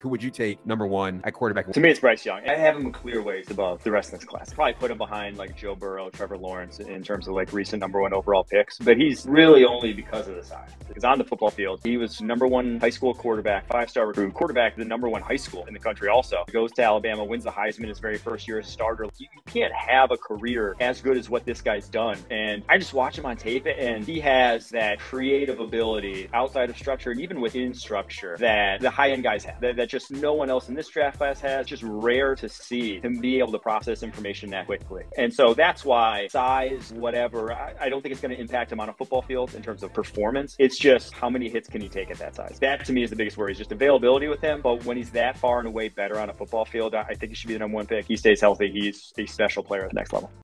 Who would you take number one at quarterback? To me, it's Bryce Young. I have him clear ways above the rest of this class. Probably put him behind like Joe Burrow, Trevor Lawrence in terms of like recent number one overall picks. But he's really only because of the size. Because on the football field, he was number one high school quarterback, five star recruit, quarterback, the number one high school in the country also. Goes to Alabama, wins the Heisman his very first year as starter. You, you can't have a career as good as what this guy's done. And I just watch him on tape and he has that creative ability outside of structure and even within structure that the high end guys have. That, that just no one else in this draft class has. Just rare to see him be able to process information that quickly. And so that's why size, whatever, I, I don't think it's going to impact him on a football field in terms of performance. It's just how many hits can he take at that size. That to me is the biggest worry, is just availability with him. But when he's that far and away better on a football field, I think he should be the number one pick. He stays healthy. He's a special player at the next level.